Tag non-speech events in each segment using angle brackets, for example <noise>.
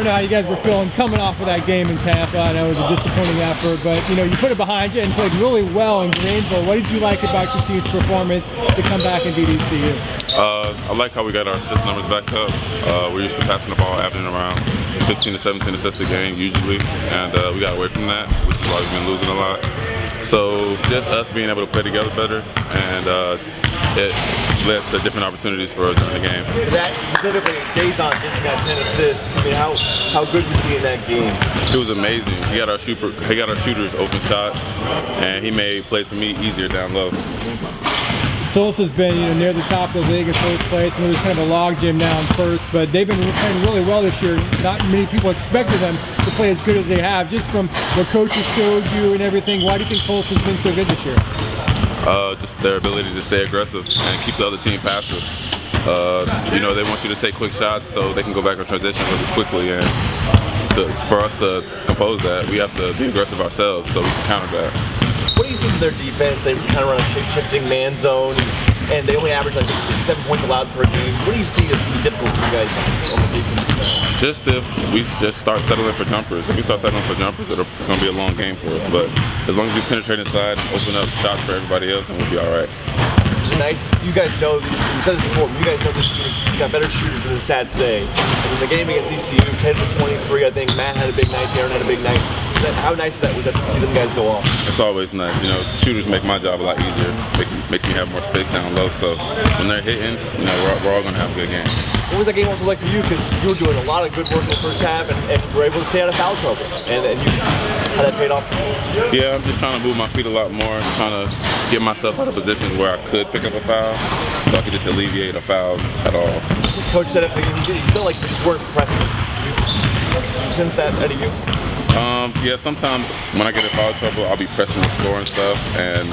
don't know how you guys were feeling coming off of that game in Tampa. I know it was a disappointing effort, but you know you put it behind you and played really well in Greenville. What did you like about your team's performance to come back and beat ECU? Uh, I like how we got our assist numbers back up. Uh, we're used to passing the ball, averaging around 15 to 17 assists a game usually, and uh, we got away from that, which is why we've been losing a lot. So just us being able to play together better, and uh, it led to different opportunities for us during the game. That specifically, Dazon just got 10 assists. I mean, how how good was he in that game? It was amazing. He got our shooter, he got our shooters open shots, and he made plays for me easier down low. Tulsa's been you know near the top of the league in first place, and there's kind of a logjam now in first. But they've been playing really well this year. Not many people expected them to play as good as they have. Just from what coaches showed you and everything, why do you think Tulsa's been so good this year? Uh, just their ability to stay aggressive and keep the other team passive. Uh, you know, they want you to take quick shots so they can go back on transition really quickly. And to, for us to compose that, we have to be aggressive ourselves so we can counter that. What do you see from their defense? They kind of run a shape-shifting man zone, and, they only average like seven points allowed per game. What do you see as difficult for you guys on the defense? Just if we just start settling for jumpers. If we start settling for jumpers, it's going to be a long game for us. But as long as we penetrate inside and open up shots for everybody else, then we'll be all right nice. You guys know, you said this before, you guys know this you got better shooters than the stats say. And in the game against ECU, 10 for 23, I think Matt had a big night, Darin had a big night. How nice that was that to see them guys go off? It's always nice. You know, shooters make my job a lot easier. Make, makes me have more space down low. So when they're hitting, you know, we're, we're all going to have a good game. What was that game also like for you? Because you were doing a lot of good work in the first half and, and were able to stay out of foul trouble. And, and you, how that paid off? Yeah, I'm just trying to move my feet a lot more. I'm trying to get myself out of positions where I could pick up a foul, so I could just alleviate a foul at all. Coach said it, you feel like you just weren't pressing. Did you sense that out of you? Yeah, sometimes when I get in foul trouble, I'll be pressing the score and stuff, and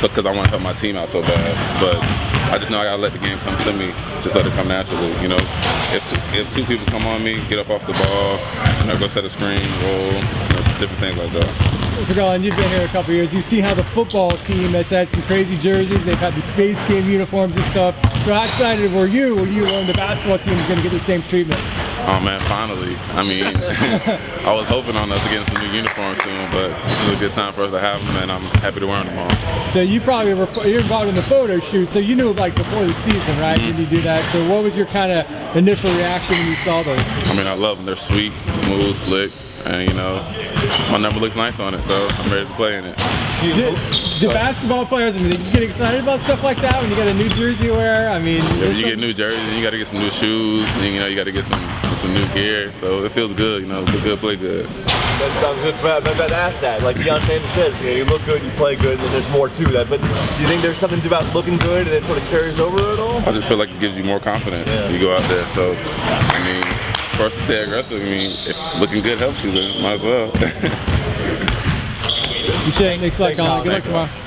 so because I want to help my team out so bad. But I just know I gotta let the game come to me, just let it come naturally. You know, if two, if two people come on me, get up off the ball, you know, go set a screen, roll, you know, different things like that. So Garland, you've been here a couple years. You've seen how the football team has had some crazy jerseys. They've had the space game uniforms and stuff. So how excited were you when you learned the basketball team is going to get the same treatment? Oh man, finally. I mean, <laughs> I was hoping on us getting some new uniforms soon, but this is a good time for us to have them, and I'm happy to wear them all. So you probably were you're involved in the photo shoot, so you knew like before the season, right? Mm -hmm. When you do that. So what was your kind of initial reaction when you saw those? I mean, I love them. They're sweet, smooth, slick and you know, my number looks nice on it, so I'm ready to play in it. Do, do basketball players, I mean, you get excited about stuff like that when you get a new jersey wear? I mean, yeah, you get new jerseys, and you got to get some new shoes, and, you know, you got to get some some new gear, so it feels good, you know, look good, play good. That sounds good. I'm about to ask that. Like Deion Sanders says, you, know, you look good, you play good, and there's more to that. But do you think there's something about looking good and it sort of carries over at all? I just feel like it gives you more confidence. Yeah. You go out there, so I mean for us to stay aggressive, I mean, if looking good helps you, then might as well. <laughs> you Thanks, luck, Good luck tomorrow.